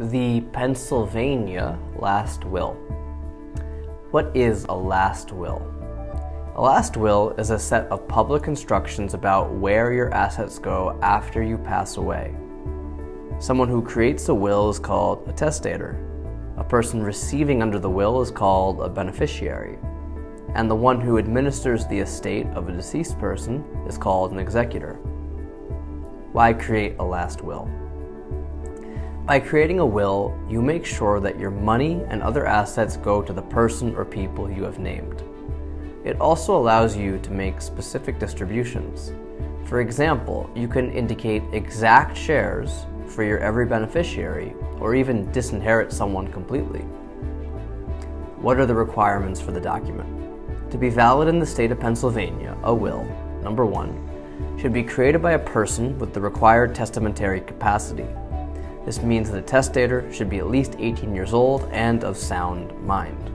The Pennsylvania Last Will. What is a last will? A last will is a set of public instructions about where your assets go after you pass away. Someone who creates a will is called a testator. A person receiving under the will is called a beneficiary. And the one who administers the estate of a deceased person is called an executor. Why create a last will? By creating a will, you make sure that your money and other assets go to the person or people you have named. It also allows you to make specific distributions. For example, you can indicate exact shares for your every beneficiary, or even disinherit someone completely. What are the requirements for the document? To be valid in the state of Pennsylvania, a will, number one, should be created by a person with the required testamentary capacity. This means that the testator should be at least 18 years old and of sound mind.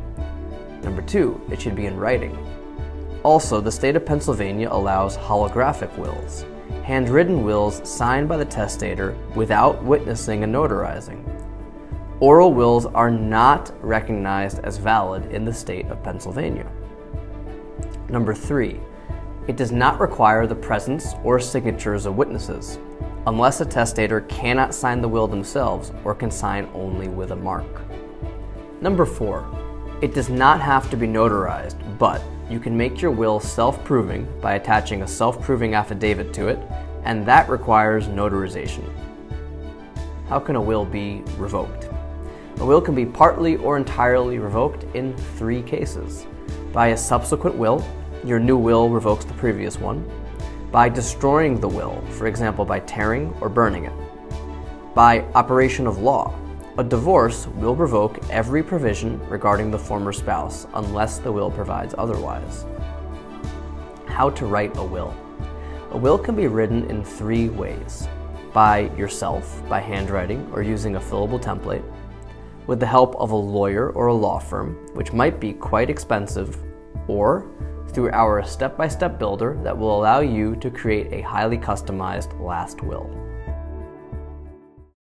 Number two, it should be in writing. Also, the state of Pennsylvania allows holographic wills, handwritten wills signed by the testator without witnessing and notarizing. Oral wills are not recognized as valid in the state of Pennsylvania. Number three, it does not require the presence or signatures of witnesses, unless a testator cannot sign the will themselves or can sign only with a mark. Number four, it does not have to be notarized, but you can make your will self proving by attaching a self proving affidavit to it, and that requires notarization. How can a will be revoked? A will can be partly or entirely revoked in three cases by a subsequent will, your new will revokes the previous one, by destroying the will, for example, by tearing or burning it, by operation of law. A divorce will revoke every provision regarding the former spouse unless the will provides otherwise. How to write a will. A will can be written in three ways by yourself, by handwriting, or using a fillable template, with the help of a lawyer or a law firm, which might be quite expensive, or through our step by step builder that will allow you to create a highly customized last will.